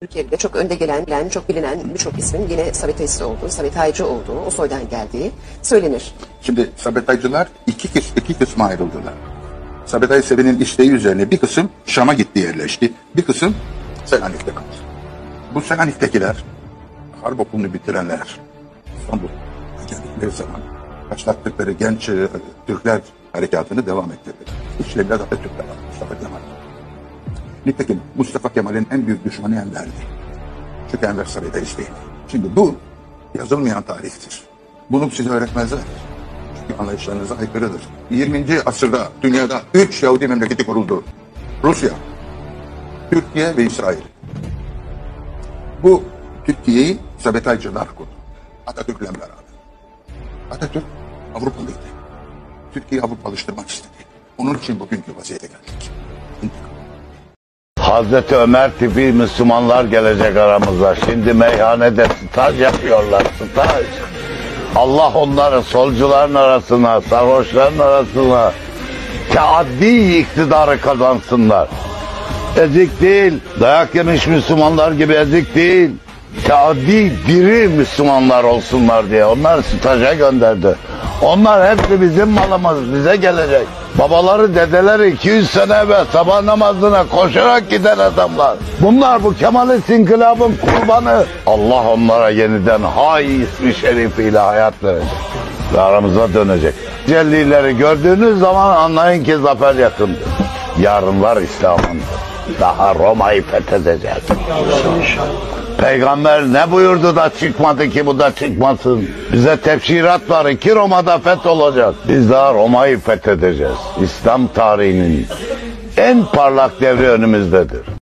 Türkiye'de çok önde gelen, çok bilinen birçok ismin yine Sabetayist olduğu, Sabetaycı olduğu, o soydan geldiği söylenir. Şimdi Sabetaycılar iki, kıs, iki kısma ayrıldılar. Sabetay Sevi'nin isteği üzerine bir kısım Şam'a gitti yerleşti. Bir kısım Selanik'te kaldı. Bu Selanik'tekiler harp okulunu bitirenler İstanbul geldikleri zaman başlattıkları genç e, Türkler harekatını devam ettirdiler. İşte biraz Atatürk'le var. Nitekim Mustafa Kemal'in en büyük düşmanı Enver'di. Çünkü Enver Sabetayist değil. Şimdi bu yazılmayan tarihtir. Bunu size öğretmezler. Çünkü anlayışlarınıza aykırıdır. 20. asırda dünyada 3 Yahudi memleketi kuruldu. Rusya, Türkiye ve İsrail. Bu Türkiye'yi Sabetaycılar kurdu. Atatürk'le beraber. Atatürk Avrupalıydı. Türkiye'yi Avrupa alıştırmak istedi. Onun için bugünkü vaziyete geldik. Hazreti Ömer tipi Müslümanlar gelecek aramıza. Şimdi meyhanede staj yapıyorlar, staj. Allah onları solcuların arasına, sarhoşların arasına teaddi iktidarı kazansınlar. Ezik değil, dayak yemiş Müslümanlar gibi ezik değil. Teaddi diri Müslümanlar olsunlar diye onlar staja gönderdi. Onlar hepsi bizim malımız, bize gelecek. Babaları, dedeleri 200 sene evvel sabah namazına koşarak giden adamlar. Bunlar bu Kemalist inkılabın kurbanı. Allah onlara yeniden hay ismi şerifiyle hayat verecek. Ve aramıza dönecek. Cellileri gördüğünüz zaman anlayın ki zafer yakındır. Yarınlar İslam'ın. Daha Roma'yı fethedeceğiz. Peygamber ne buyurdu da çıkmadı ki bu da çıkmasın. Bize tefsirat var iki Roma'da feth olacak. Biz daha Roma'yı fethedeceğiz. İslam tarihinin en parlak devri önümüzdedir.